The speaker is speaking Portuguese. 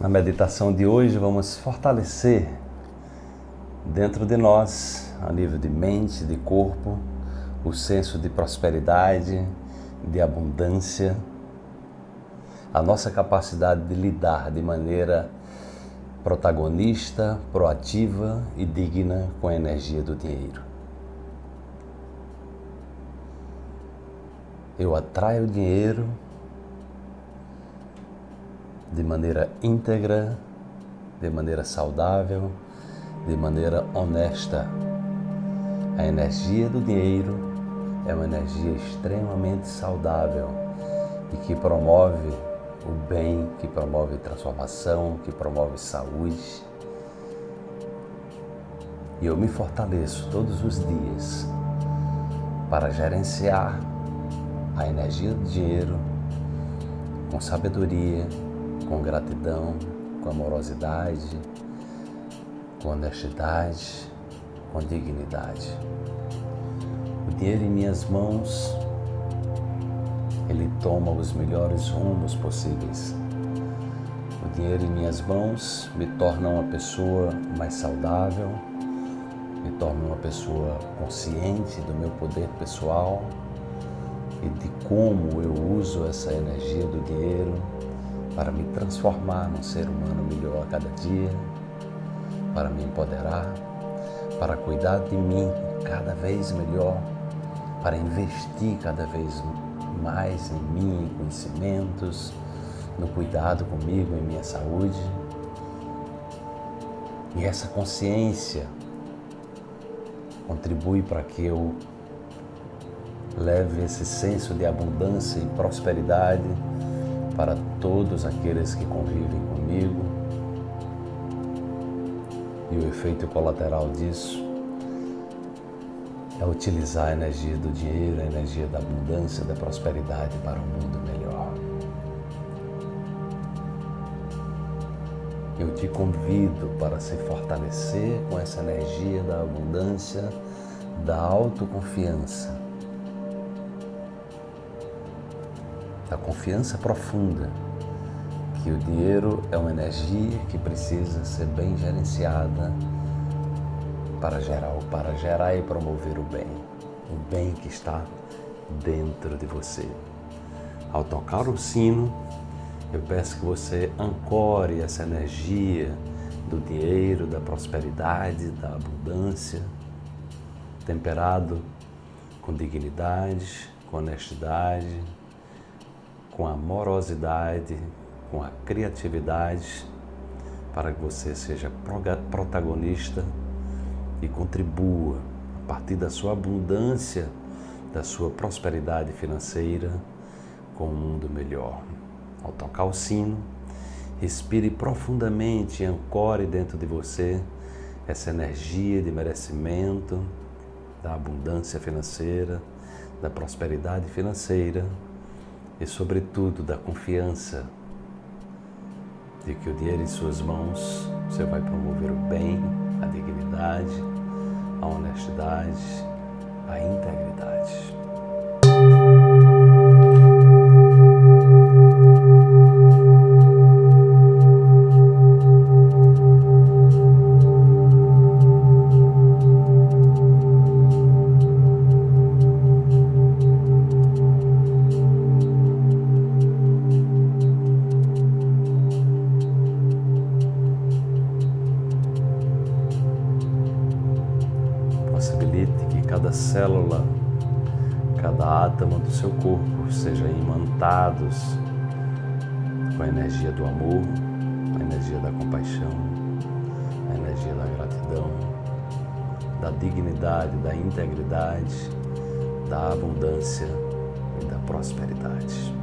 Na meditação de hoje, vamos fortalecer dentro de nós, a nível de mente, de corpo, o senso de prosperidade, de abundância, a nossa capacidade de lidar de maneira protagonista, proativa e digna com a energia do dinheiro. Eu atraio dinheiro de maneira íntegra, de maneira saudável, de maneira honesta. A energia do dinheiro é uma energia extremamente saudável e que promove o bem, que promove transformação, que promove saúde. E eu me fortaleço todos os dias para gerenciar a energia do dinheiro com sabedoria, com gratidão, com amorosidade, com honestidade, com dignidade. O dinheiro em minhas mãos, ele toma os melhores rumos possíveis. O dinheiro em minhas mãos me torna uma pessoa mais saudável, me torna uma pessoa consciente do meu poder pessoal e de como eu uso essa energia do dinheiro para me transformar num ser humano melhor a cada dia, para me empoderar, para cuidar de mim cada vez melhor, para investir cada vez mais em mim, em conhecimentos, no cuidado comigo, em minha saúde. E essa consciência contribui para que eu leve esse senso de abundância e prosperidade para todos aqueles que convivem comigo. E o efeito colateral disso é utilizar a energia do dinheiro, a energia da abundância, da prosperidade para um mundo melhor. Eu te convido para se fortalecer com essa energia da abundância, da autoconfiança da confiança profunda que o dinheiro é uma energia que precisa ser bem gerenciada para gerar, para gerar e promover o bem, o bem que está dentro de você. Ao tocar o sino, eu peço que você ancore essa energia do dinheiro, da prosperidade, da abundância, temperado com dignidade, com honestidade, com amorosidade, com a criatividade, para que você seja protagonista e contribua a partir da sua abundância, da sua prosperidade financeira com um mundo melhor. Ao tocar o sino, respire profundamente e ancore dentro de você essa energia de merecimento, da abundância financeira, da prosperidade financeira e, sobretudo, da confiança de que o dinheiro em suas mãos você vai promover o bem, a dignidade, a honestidade, a integridade. Célula, cada átomo do seu corpo sejam imantados com a energia do amor, a energia da compaixão, a energia da gratidão, da dignidade, da integridade, da abundância e da prosperidade.